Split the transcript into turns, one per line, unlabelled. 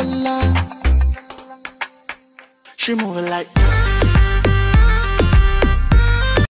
la la. She moving like.